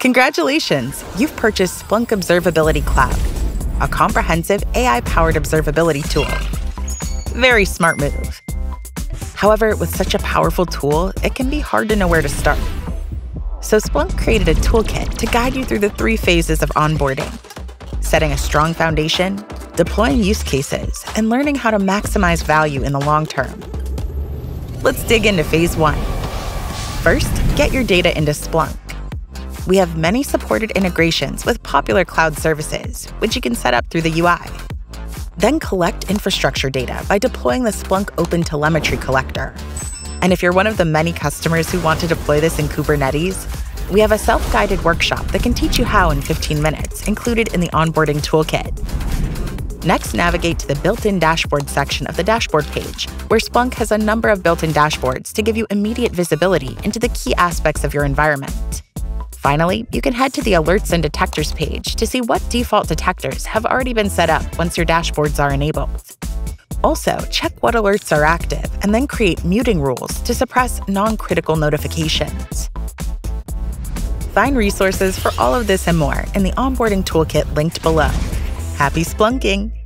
Congratulations! You've purchased Splunk Observability Cloud, a comprehensive AI powered observability tool. Very smart move. However, with such a powerful tool, it can be hard to know where to start. So Splunk created a toolkit to guide you through the three phases of onboarding setting a strong foundation, deploying use cases, and learning how to maximize value in the long term. Let's dig into phase one. First, get your data into Splunk. We have many supported integrations with popular cloud services, which you can set up through the UI. Then collect infrastructure data by deploying the Splunk Open Telemetry Collector. And if you're one of the many customers who want to deploy this in Kubernetes, we have a self guided workshop that can teach you how in 15 minutes, included in the onboarding toolkit. Next, navigate to the built in dashboard section of the dashboard page, where Splunk has a number of built in dashboards to give you immediate visibility into the key aspects of your environment. Finally, you can head to the Alerts and Detectors page to see what default detectors have already been set up once your dashboards are enabled. Also, check what alerts are active and then create muting rules to suppress non critical notifications. Find resources for all of this and more in the onboarding toolkit linked below. Happy splunking!